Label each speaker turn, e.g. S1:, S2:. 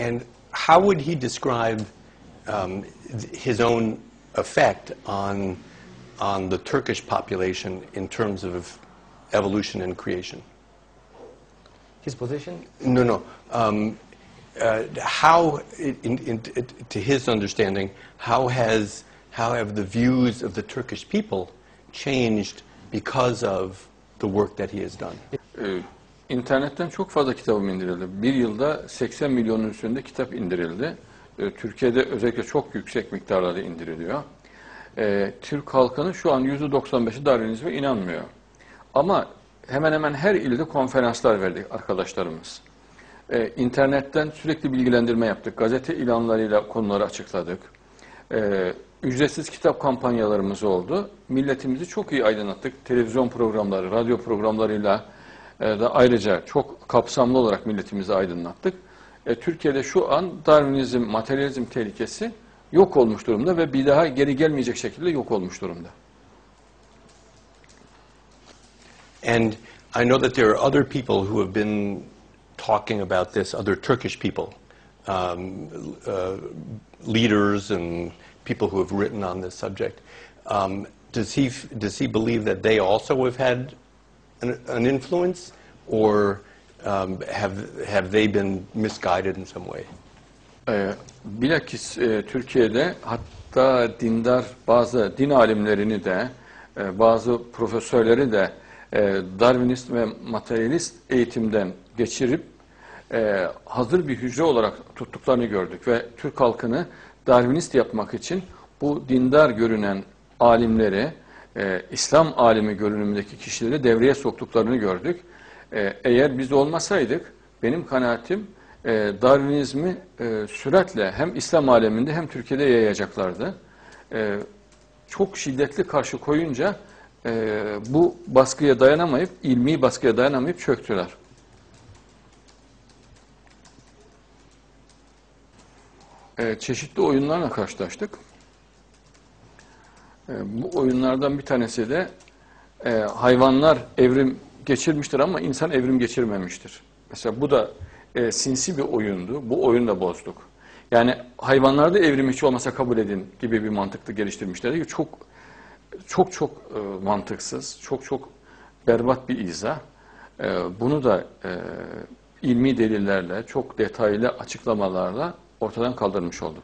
S1: And how would he describe um, th- his own effect on, on the Turkish population in terms of evolution and creation?
S2: His position?
S1: No, no. Um, uh, how, in, in, in, to his understanding, how has how have the views of the Turkish people changed because of the work that he has done?
S3: Ee, İnternetten çok fazla kitabım indirildi. Bir yılda 80 milyonun üstünde kitap indirildi. Ee, Türkiye'de özellikle çok yüksek miktarlarda indiriliyor. Ee, Türk halkının şu an %95'i Darwinizme inanmıyor. Ama hemen hemen her ilde konferanslar verdik arkadaşlarımız. Ee, internetten sürekli bilgilendirme yaptık. Gazete ilanlarıyla konuları açıkladık. Ee, ücretsiz kitap kampanyalarımız oldu. Milletimizi çok iyi aydınlattık. Televizyon programları, radyo programlarıyla e, da ayrıca çok kapsamlı olarak milletimizi aydınlattık. E, Türkiye'de şu an Darwinizm, materyalizm tehlikesi yok olmuş durumda ve bir daha geri gelmeyecek şekilde yok olmuş durumda.
S1: And I know that there are other people who have been talking about this, other Turkish people, um, uh, leaders and people who have written on this subject. Um, does, he, does he believe that they also have had an, influence, or um, have, have they been misguided in some way?
S3: E, bilakis e, Türkiye'de hatta dindar bazı din alimlerini de e, bazı profesörleri de e, Darwinist ve materyalist eğitimden geçirip hazır bir hücre olarak tuttuklarını gördük ve Türk halkını Darwinist yapmak için bu dindar görünen alimleri, e, İslam alimi görünümündeki kişileri devreye soktuklarını gördük. E, eğer biz olmasaydık benim kanaatim e, Darwinizmi e, süratle hem İslam aleminde hem Türkiye'de yayacaklardı. E, çok şiddetli karşı koyunca e, bu baskıya dayanamayıp, ilmi baskıya dayanamayıp çöktüler. E, çeşitli oyunlarla karşılaştık. E, bu oyunlardan bir tanesi de e, hayvanlar evrim geçirmiştir ama insan evrim geçirmemiştir. Mesela bu da e, sinsi bir oyundu. Bu oyunu da bozduk. Yani hayvanlarda evrim hiç olmasa kabul edin gibi bir mantıklı geliştirmişlerdi ki çok çok çok e, mantıksız, çok çok berbat bir izah. E, bunu da e, ilmi delillerle, çok detaylı açıklamalarla ortadan kaldırmış olduk.